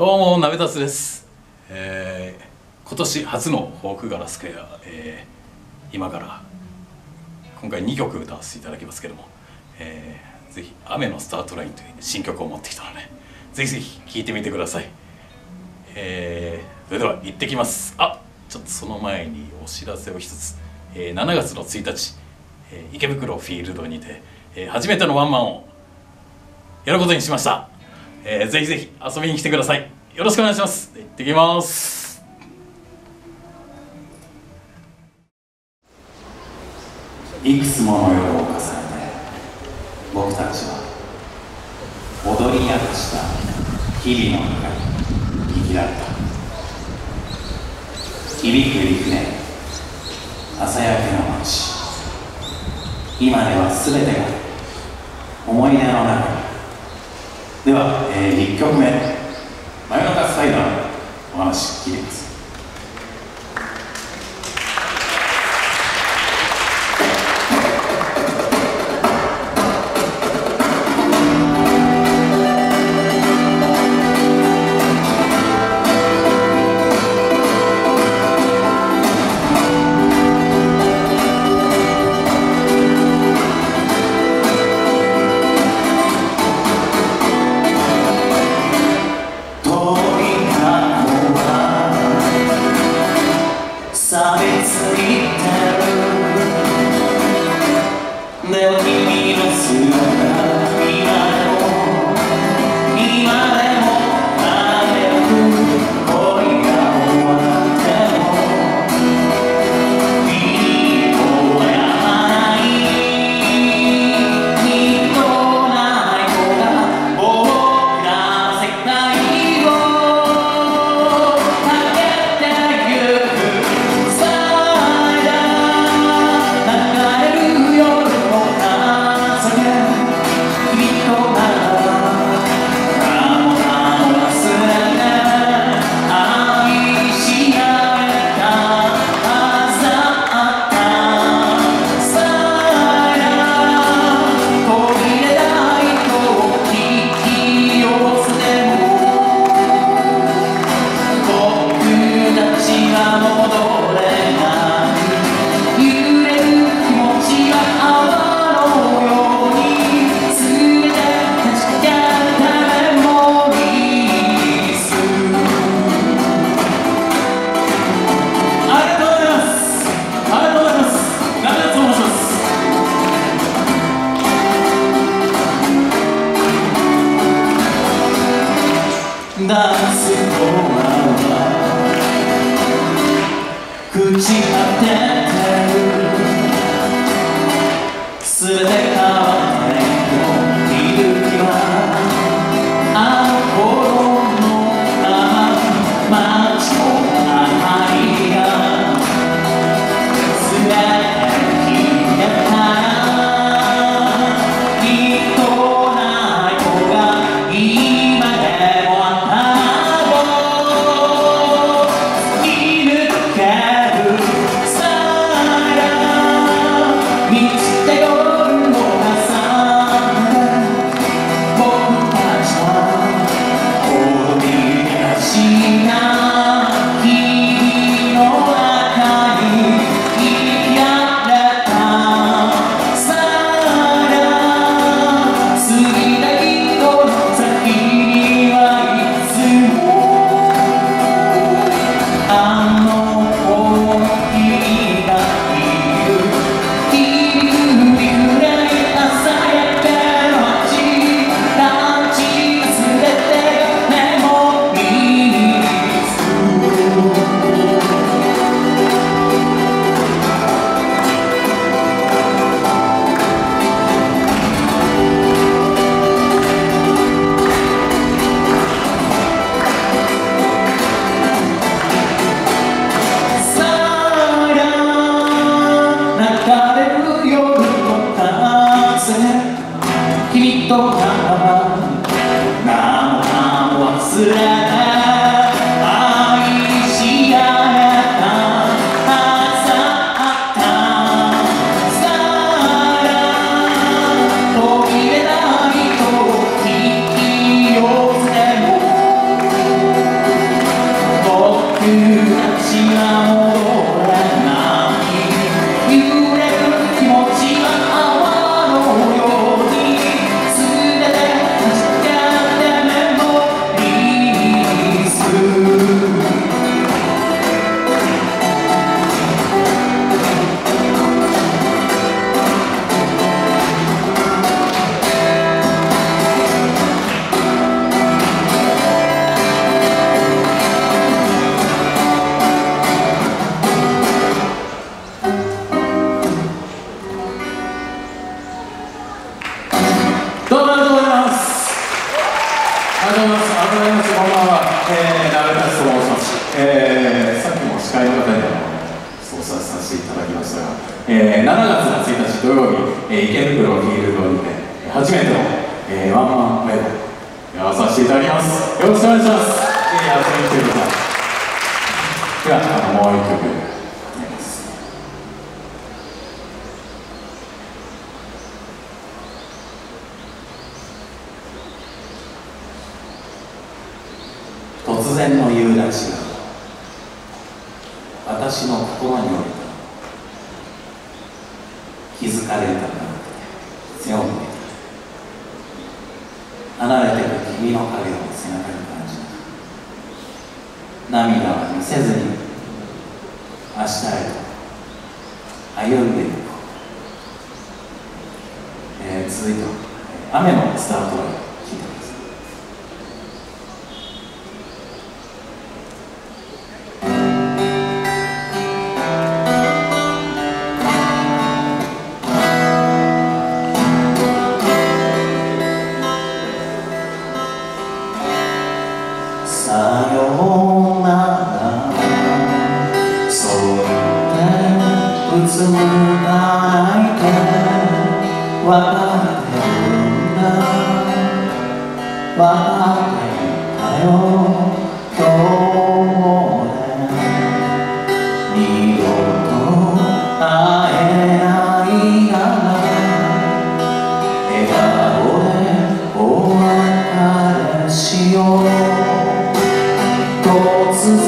どうも鍋達です、えー、今年初のフォークガラスクエア、えー、今から今回2曲歌わせていただきますけども、えー、ぜひ「雨のスタートライン」という新曲を持ってきたのでぜひぜひ聴いてみてください。えー、それでは行ってきます。あちょっとその前にお知らせを一つ、えー、7月の1日、えー池袋フィールドにて、えー初めてのワンマンをやることにしました、えーぜひぜひ遊びに来てください。よろしくお願いします。行ってきます。いくつもの夜を重ねて僕たちは踊り明かした日々の中に生きられた。響く陸ね朝焼けの街。今では全てが思い出の中に。では、え1曲目「真夜中裁判」お話聞いてます。dance. えー、7月の1日土曜日、えー、池袋フィールドにてえー初めての、えー、ワンマンライブやらさせていただきます。よろしくお願いします。えー遊びに来てください。ではあのもう一曲始めます突然の夕立が私の心に降りた気づかれたくなくて背を向いた離れてく君の影を背中に感じた涙は見せずに明日へと歩んでいこう、えー続いては雨の伝わつむいて別れてるんだ別れたよ今日もね二度と会えないなら笑顔でお別れしよう突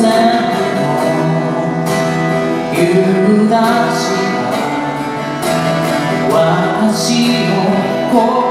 然の夕立私の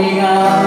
being out.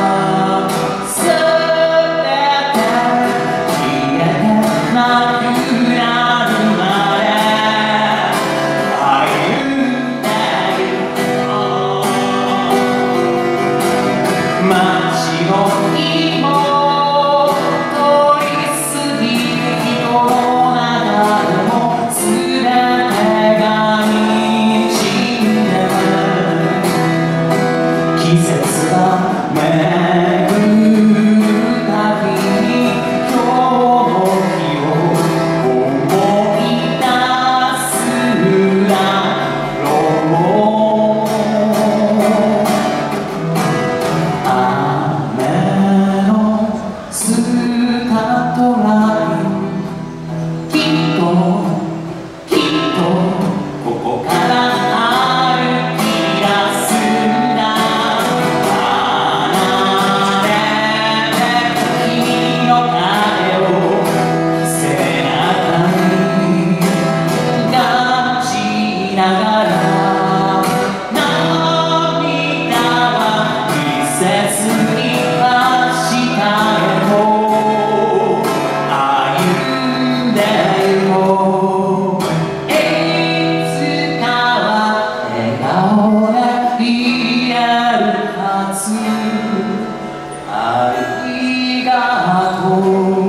아이가 도